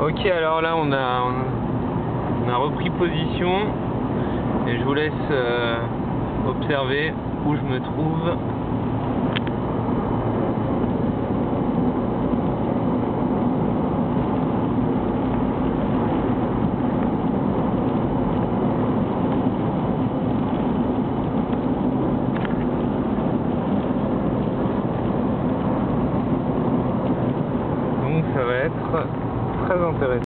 Ok, alors là on a, repris position et je vous laisse euh, observer où je me trouve. Donc ça va être très intéressant.